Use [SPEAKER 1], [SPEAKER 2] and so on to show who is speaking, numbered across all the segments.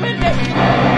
[SPEAKER 1] fucking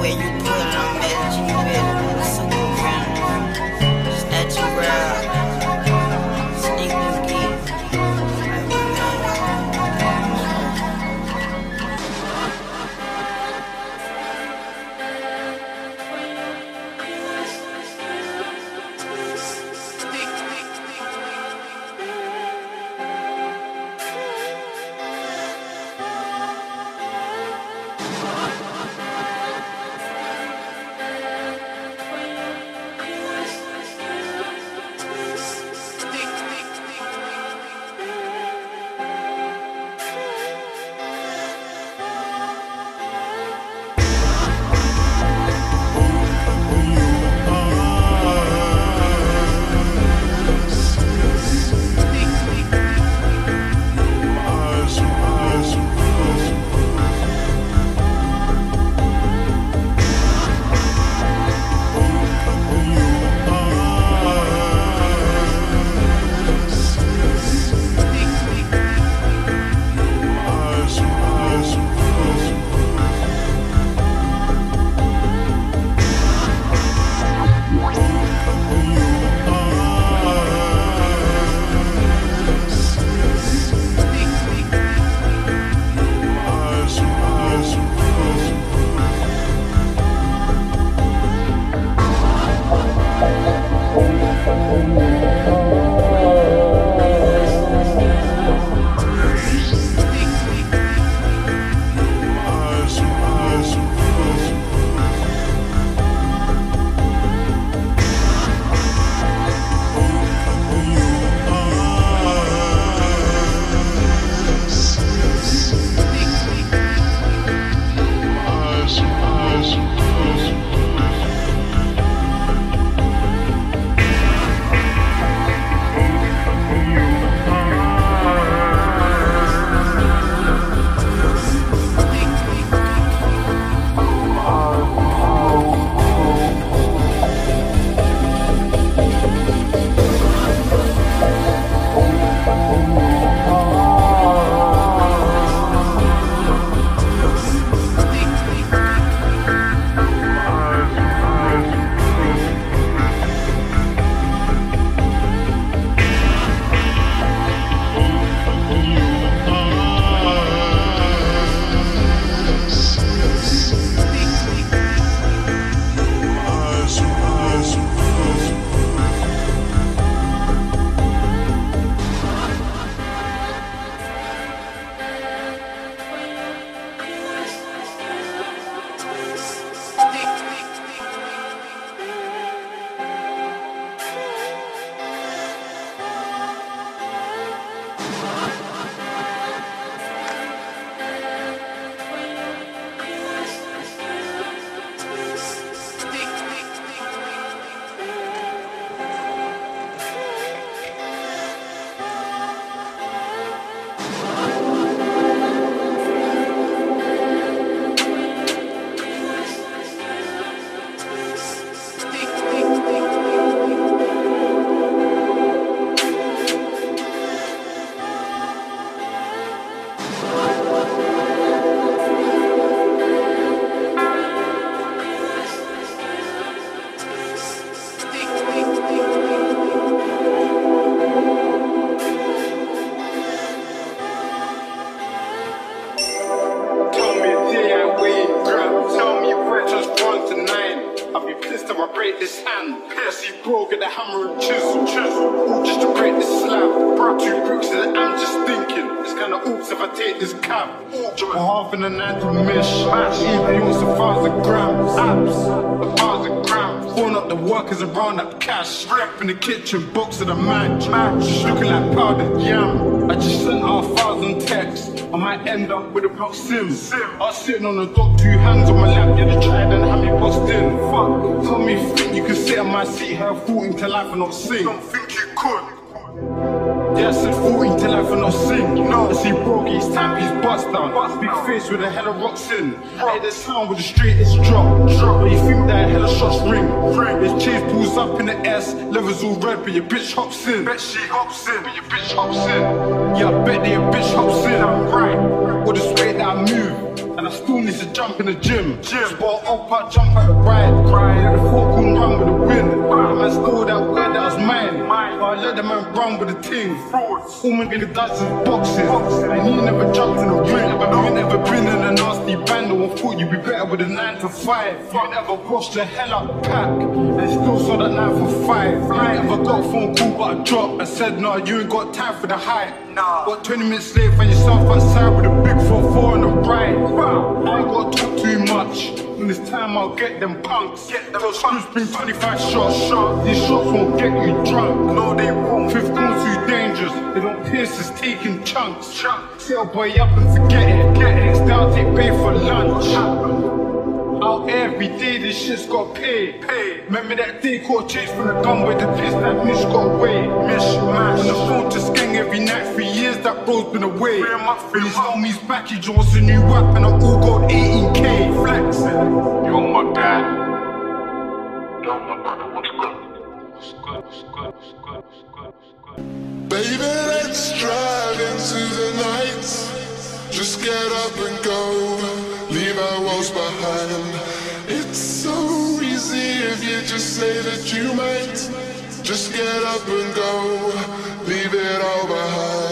[SPEAKER 2] way you put it on. Match. match. Looking like powdered yam. I just sent out a thousand texts. I might end up with a block sim. sim. I was sitting on the dock, two hands on my lap, yeah, they tried and had me boxed in. Fuck, tell me you think you can sit on my seat, have 14 to life and not sing. Don't think you could. Yeah, I said 14 till I not sing. No, I see Brogy's tap, he's bust down. Big face with a hella rocks in. Oh. Hey, the sound with the straightest drop. Drop, but you think that hella shots ring. Ring. His chase pulls up in the S, levels all red, but your bitch hops in. Bet she hops in, but your bitch hops in. Yeah, I bet that your bitch hops in. I'm right. Or the way that I move. And I still need to jump in the gym. Gym. Spot up, I jump at the ride. Ride. The four couldn't run with the wind. Man stole So I the man run with the team. My nigga does is boxing. And he never jumped in the ring. You never been in a nasty band. No one thought you'd be better with a 9 to 5. You ain't ever washed the hell up pack. And still saw that 9 for 5. You ain't ever got a phone call but I dropped. I said, nah, you ain't got time for the hype. Nah. What 20 minutes late, find yourself outside with a big 4-4 on the bright. Wow. I ain't got to talk too much. It's time, I'll get them punks. Get them screws, bring 25 shots. Shot. These shots won't get you drunk. No, they won't. 15 too dangerous. They don't pierce, it's taking chunks. Chunks. Tell boy up and forget it. Get it. It's down, take pay for lunch. Out every day, this shit's got paid. Pay. Remember that day caught chase from the gun with the piss that miss got away. Mish, mash. On the phone to sking every night for years, that bro's been away. When his homies back, he draws a new weapon, I all got 18k. Flexing.
[SPEAKER 3] You're my dad. Yo, my brother, what's good? What's good, what's good, what's good, what's good, what's good?
[SPEAKER 4] Baby, let's drive into the night. Just get up and go leave our walls behind. It's so easy if you just say that you might. Just get up and go, leave it all behind.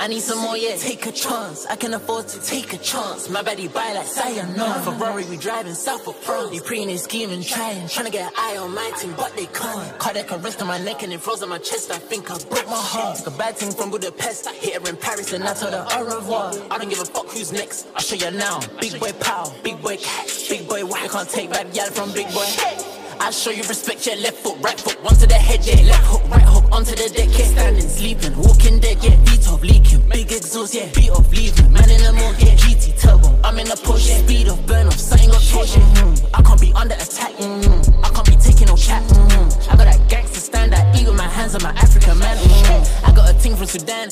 [SPEAKER 5] I
[SPEAKER 6] need some more, yeah. Take a chance, I can afford to take a chance. My body buy like Sayonara. Ferrari, we driving south of France. Preying and scheming, trying, trying to get an eye on my team, but they can't. Cardiac arrest on my neck and it froze on my chest. I think I broke my heart. Took a bad thing from Budapest. I hit her in Paris and I told her au revoir. I don't give a fuck who's next. I'll show you now. Big boy pow, big boy cat, big boy whack. Can't take bad gal from big boy. I show you respect, yeah, left foot, right foot, one to the head, yeah, left hook, right hook, onto the deck, yeah, standing, sleeping, walking dead, yeah, beat off, leaking, big exhaust, yeah, beat off, leaving, man in the mood, yeah, GT turbo, I'm in the push, yeah, speed off, burn off, something got torch, yeah, mm, I can't be under attack, mm, I can't be taking no chat, mm, I got that gangster stand, I eat with my hands on my African man, mm, I got a team from Sudan,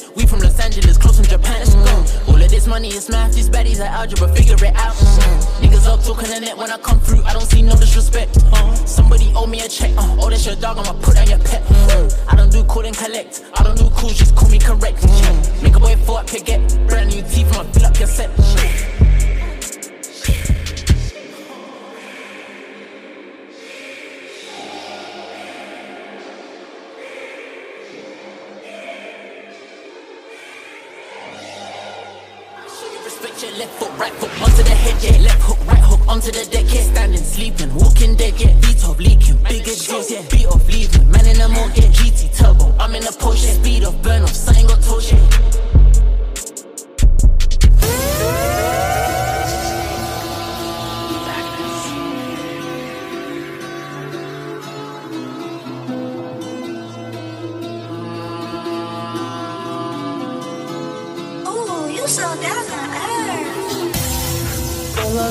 [SPEAKER 6] money is math, these baddies are algebra, figure it out, mm, niggas up talking the net when I come through, I don't see no disrespect, uh, somebody owe me a check, uh, oh that's your dog, I'ma put on your pet, mm, I don't do call and collect, I don't do cool, just call me correct, mm, make a boy fall up, get brand new teeth, I'ma fill up your set, right foot, onto the head, yeah. Left hook, right hook, onto the deck, yeah. Standing, sleeping, walking dead, yeah. Beat off, leaking, big exhaust, yeah. Beat off, leaving, man in the mood, yeah. GT turbo, I'm in the yeah. Speed off, burn off, something got torch, yeah.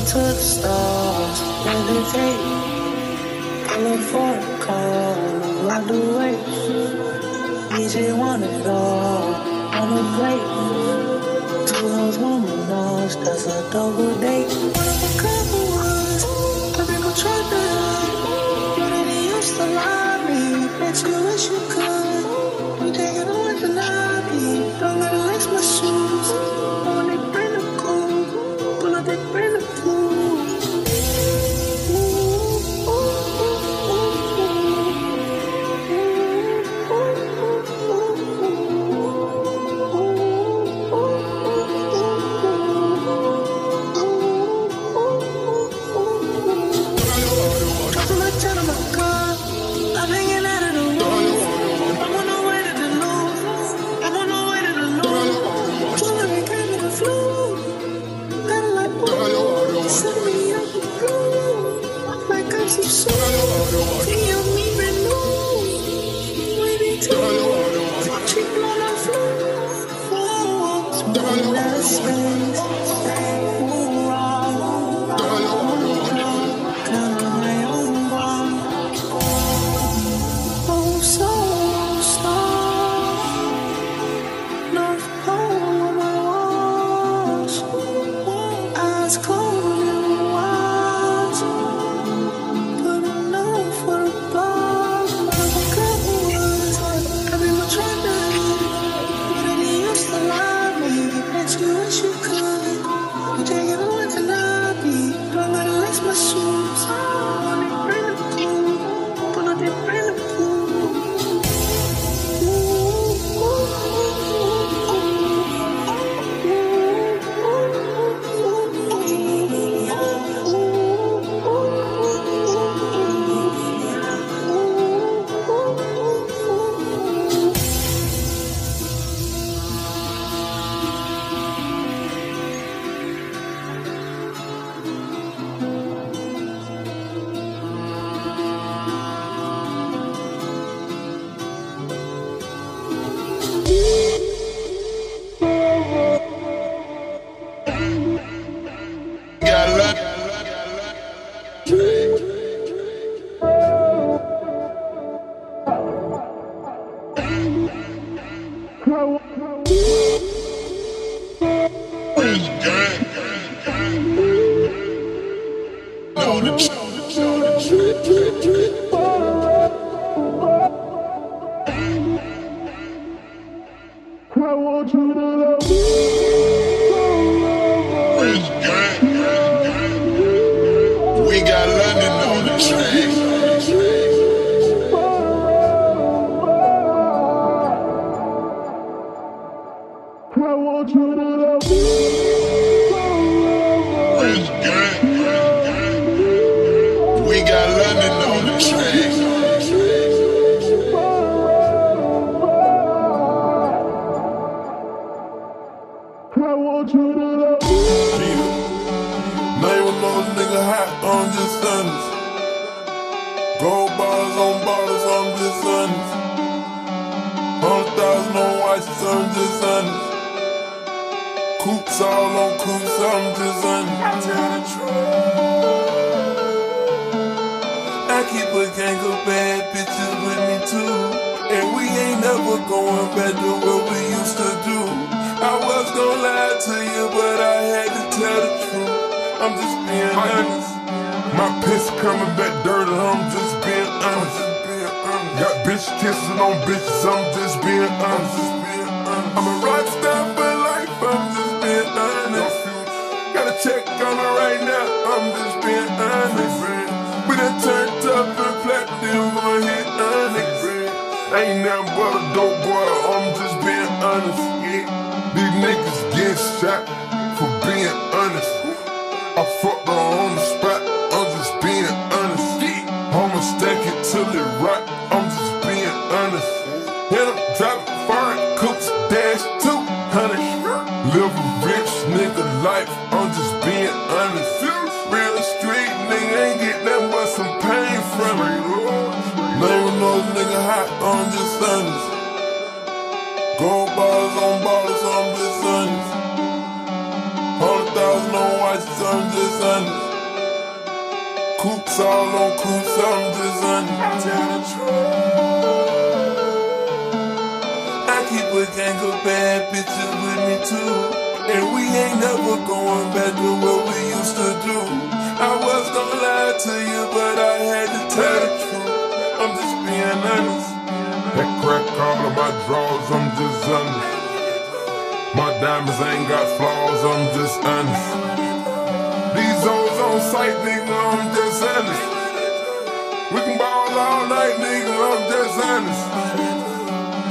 [SPEAKER 7] To
[SPEAKER 8] the stars, me. Pull up for a call, ride the waves. DJ want it all, on a plate. Two hoes, one with that's a double date. A couple I think I'll try that. But it used to lie me, bet you wish you could. We taking away the
[SPEAKER 9] back what we used to do. I was gonna lie to you, but I had to tell the truth. I'm just being honest. My piss coming back dirty, I'm just being honest. Got bitch kissing on bitches, I'm just being honest. I'm a rock star for life, I'm just being honest. Got a check on her right now, I'm just being honest. We done turned up and platinum, I'ma hit honest. Ain't nothing but a dope boy, I'm just being honest. Yeah. These niggas get shot I'm just. Coops all on coops, I'm just. I keep a gang of bad bitches with me too. And we ain't never going back to what we used to do. I was gonna lie to you, but I had to tell the truth. I'm just being honest. That crack all of my drawers, I'm just honest. My diamonds ain't got flaws, I'm just honest. Hoes on sight, nigga, I'm just honest. We can ball all night, nigga, I'm just honest.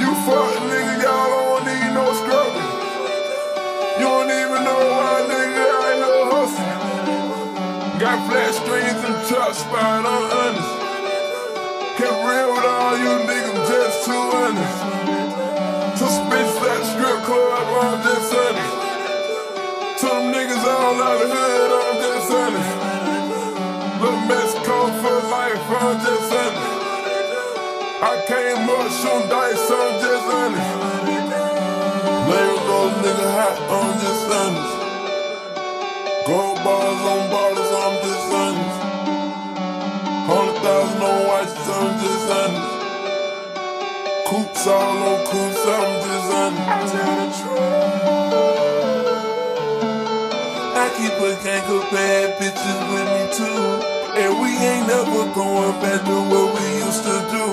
[SPEAKER 9] You fuck, nigga, y'all don't need no scrubbing. You don't even know why, nigga, I no hustling. Got flat screens and truck spot, I'm honest. Get real with all you niggas, just too honest. Bitches at strip club, I'm just honest. Them niggas all out the hood, I'm just honest. I came up shooting dice, I'm just honest. Name those nigga hot, I'm just honest. Gold bars on bottles, I'm just honest. Hundred thousand on watches, I'm just honest. Coops all on coops, I'm just honest. I keep a gang of bad bitches with me too. And we ain't never going back to what we used to do.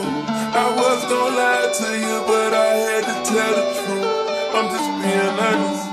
[SPEAKER 9] I was gonna lie to you, but I had to tell the truth. I'm just being honest.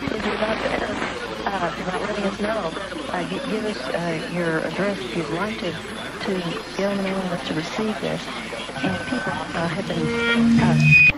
[SPEAKER 10] they can collect in a notebook. And it'll have a lot of questions and answers on one topic. And it'll have something that they can give to others to use to help others. And, and on that topic, in this case, it's anchor. And those who have not list, uh, you know, can't know about you. If you love it, uh, letting us know, uh, give, us uh, your address if you'd like to, to on the mailing list to receive this. And people uh, have been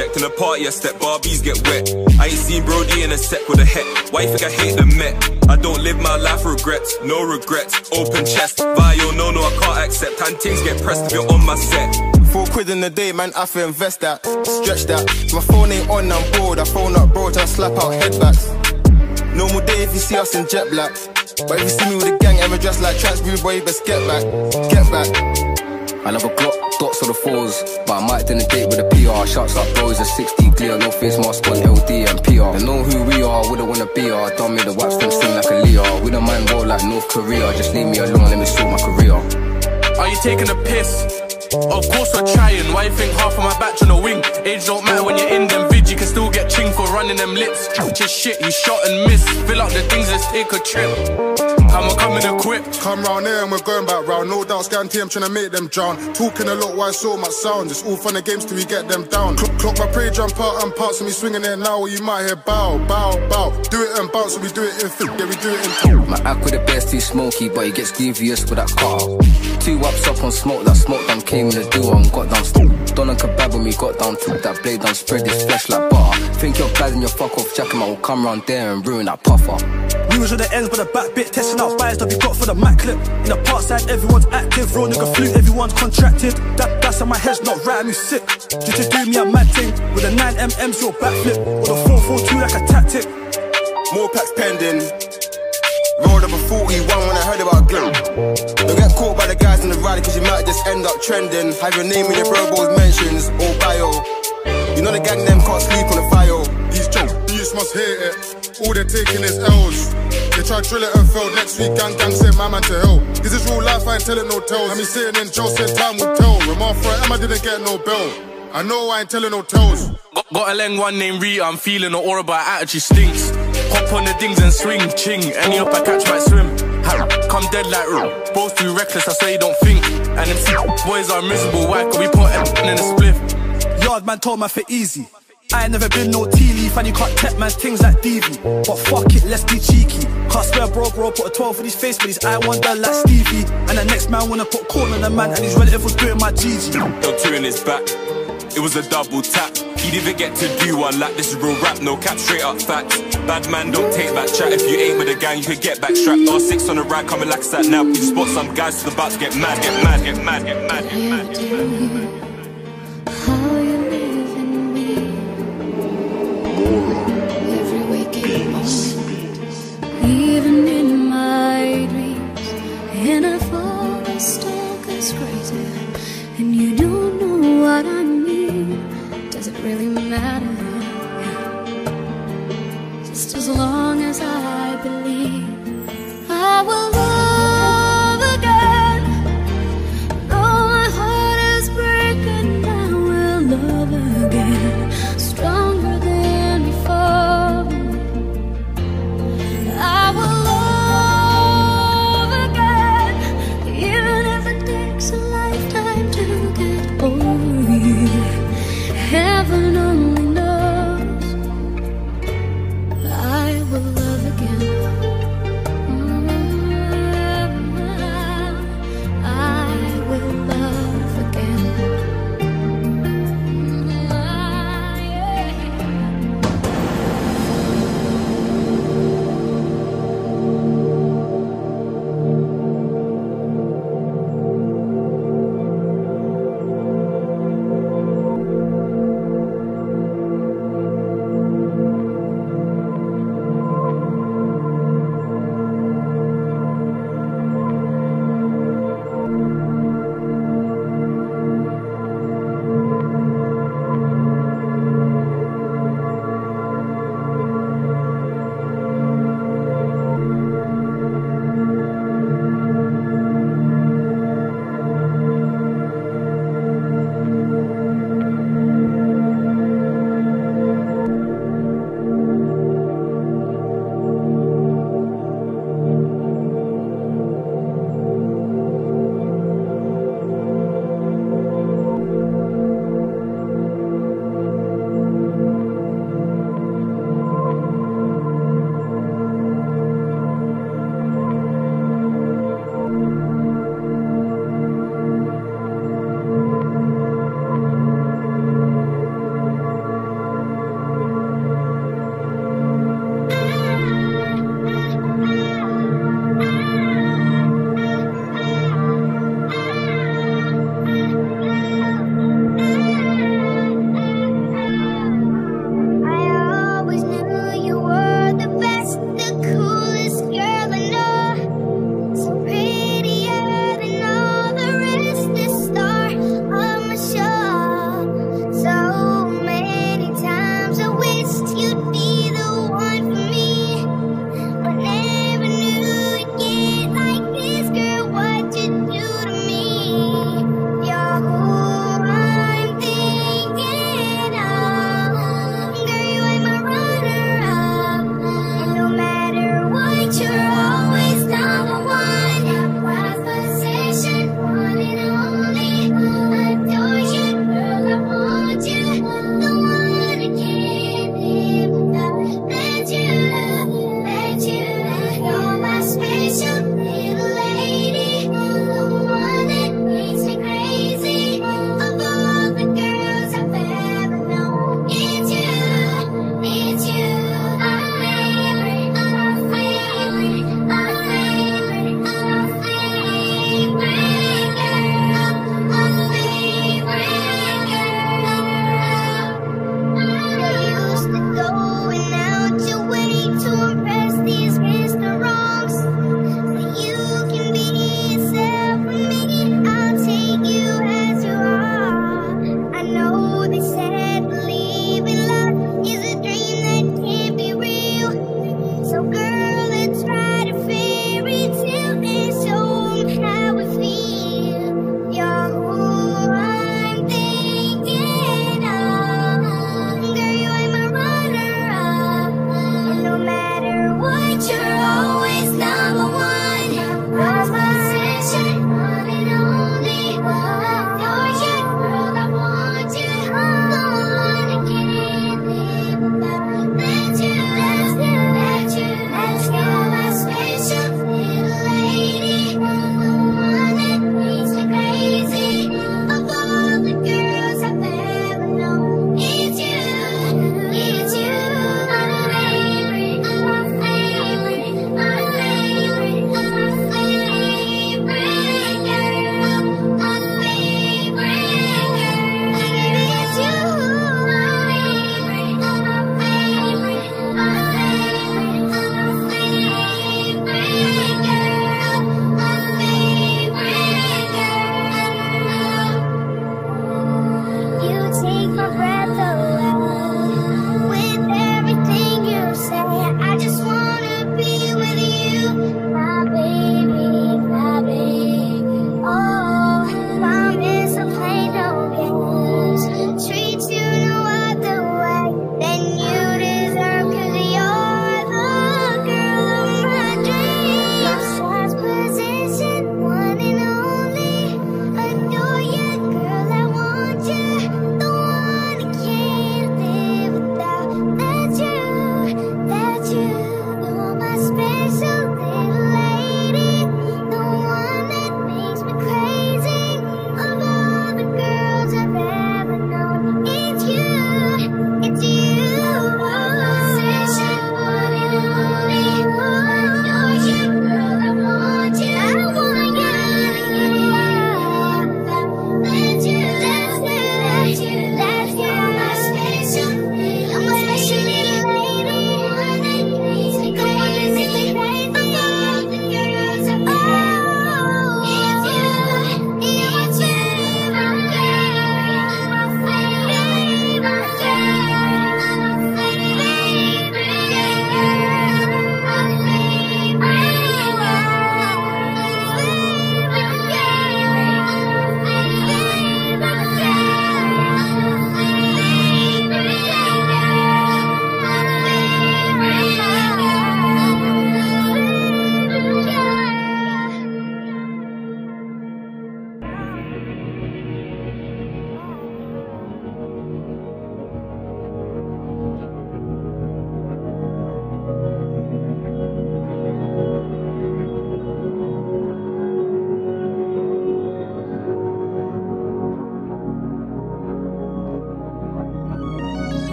[SPEAKER 11] checked. In a party, I step Barbies get wet. I ain't seen Brody in a sec with a head. Why you think I hate the Met? I don't live my life regrets, no regrets. Open chest, vio, no, no, I can't accept. And things get pressed if you're on my set.
[SPEAKER 12] Four quid in a day, man, I feel invest that, stretch that. My phone ain't on, I'm bored. I phone up, bro, I slap out headbacks. Normal day if you see us in jet black. But if you see me with a gang ever dressed like tracks, boy, you best get back, get back.
[SPEAKER 13] I love a Glock, dots on the fours. But I might then a date with a PR. Shouts up bros, a 60 clear, no face mask on LD and PR. They know who we are, wouldn't wanna be our. Done me the wax them sing like a Leo. We don't mind roll like North Korea. Just leave me alone, let me sort my career.
[SPEAKER 14] Are you taking a piss? Of course we're trying. Why you think half of my batch on a wing? Age don't matter when you're in them vid. You can still get ching for running them lips. Just shit, he shot and missed. Fill out the things, let's take a trip. Come on, come in equipped.
[SPEAKER 15] Come round here and we're going back round. No doubt, scan team trying to make them drown. Talking a lot, why so much sound? It's all fun and games till we get them down. Clock, clock my prey, jump out and parts of me swinging it now. Or you might hear bow, bow, bow. Do it and bounce, so we do it in fit. Yeah, we do it in two.
[SPEAKER 13] My act with the best, too smoky, but he gets devious with that car. Two ups up on smoke, that smoke down came in the duo and got down. Done a kebab when we got down, took that blade down, spread this flesh like butter. Think you're bad and your fuck off jacket, man will come round there and ruin that puffer.
[SPEAKER 16] We was on the ends, but the back bit testing out fires that we got for the Mac clip. In the park side, everyone's active, real nigga flute, everyone's contracted. That that's on my head's not right, me sick. Did you do me a mad thing with a 9mm's your backflip, or the 442 like a tactic?
[SPEAKER 12] More packs pending. Rolled up a 41 when I heard about Glim. Don't get caught by the guys in the rally, cause you might just end up trending. Have your name in your brobo's mentions or bio. You know the gang them can't sleep on the file.
[SPEAKER 15] These jokes, youths must hate it. All they're taking is L's. They try to drill it and fail. Next week, gang gang send my man to hell. This is real life, I ain't telling no tales. I mean, sitting in jail, said time will tell. Remark for Emma didn't get no bell. I know I ain't telling no tales.
[SPEAKER 14] Got, got a leng one named Rita, I'm feeling the aura, but her attitude stinks. Hop on the dings and swing, ching. Any up I catch might swim. Come dead like room. Both too reckless, I swear you don't think. And them boys are miserable, why can we put everything in a spliff?
[SPEAKER 16] Yard man told my for easy. I ain't never been no tea leaf and you can't tech man's things like DV. But fuck it, let's be cheeky. Can't swear bro, bro, put a 12 for his face, but his eye wonder like Stevie. And the next man wanna put corn on the man and his relative was doing my GG.
[SPEAKER 11] Yo, two in his back. It was a double tap. He'd even get to do one like this is real rap, no cap, straight up facts. Bad man, don't take back chat. If you ain't with a gang, you could get back strapped. R6 on the ride, coming like that now. You spot some guys who's about to get mad, get mad, get mad, get mad, get mad, get mad.
[SPEAKER 17] How you leaving me every waking moment, even in my dreams, and I fall stuck as crazy, and you don't know what I mean. Really matter? Just as long as I believe I will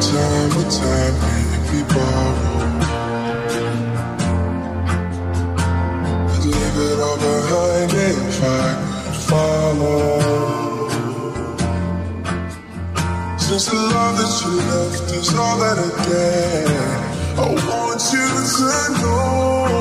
[SPEAKER 4] time, what time can we borrow? I'd leave it all behind if I could follow. Since the love that you left is all that I get, I want you to know.